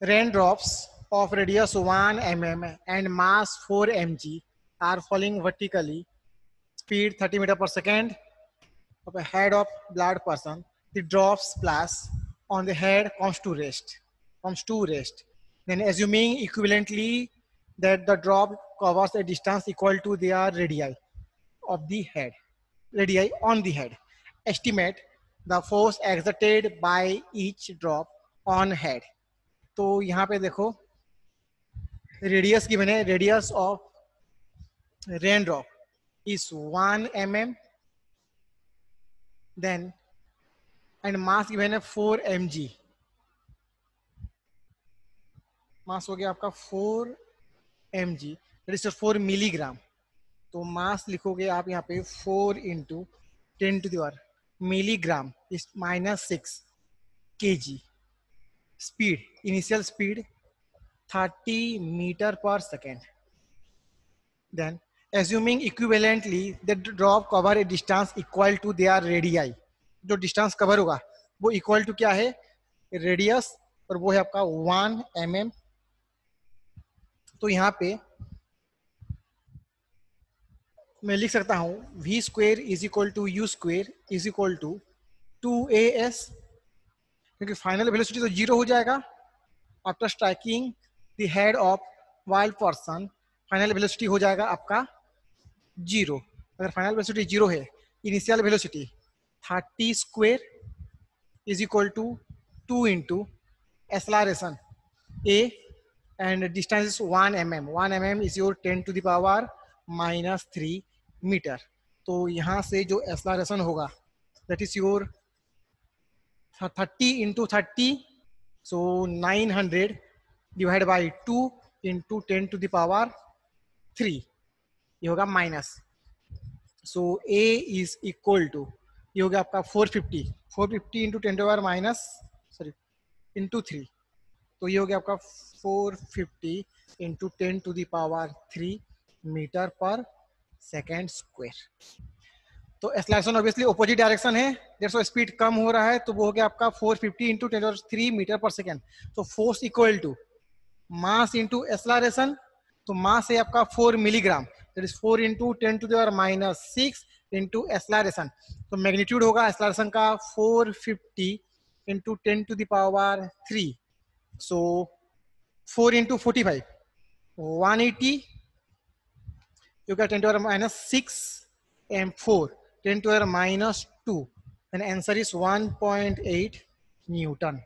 raindrops of radius 1 mm and mass 4 mg are falling vertically, speed 30 meter per second of a head of blood person. The drops splash on the head comes to rest, comes to rest. Then assuming equivalently that the drop covers a distance equal to their radii of the head, radii on the head. Estimate the force exerted by each drop on head. तो यहाँ पे देखो radius की है radius of rain drop is one m m then and mass given है four M G mass हो गया आपका four m g four milligram तो मास लिखोगे आप यहाँ पे four into ten to the power milligram is minus six k g speed initial speed 30 metre per second then assuming equivalently the drop cover a distance equal to their radii जो distance cover होगा, वो equal to क्या है? Radius और वो है आपका one M mm. तो यहाँ पे मैं लिख सकता हूँ v square is equal to u square is equal to two a s क्योंकि फाइनल वेलोसिटी तो ज़ीरो हो जाएगा। After striking the head of wild person final velocity हो जाएगा आपका ज़ीरो अगर फाइनल वेलोसिटी ज़ीरो है initial velocity thirty square is equal to two into acceleration a and distance is one m m one m m is your ten to the power minus three metre तो यहाँ से जो acceleration होगा that is your 30 into 30 so 900 divided by 2 into 10 to the power 3 ये होगा minus so a is equal to ये हो गया आपका 450 450 into ten to power minus sorry into three तो ये हो गया आपका 450 into ten to the power three metre per second square तो एक्सलेशन ऑब्वियसली अपोजिट डायरेक्शन है देर सो स्पीड कम हो रहा है तो वो हो गया आपका 450 fifty into ten three metre per second तो force equal to mass into acceleration तो मास है आपका four milligram that is four into ten to the power minus six into acceleration तो मैग्नीट्यूड होगा एक्सलरेशन का four fifty into ten to the power three so four into forty five one eighty you ten to minus six m four 10 to the minus 2 and answer is 1.8 newton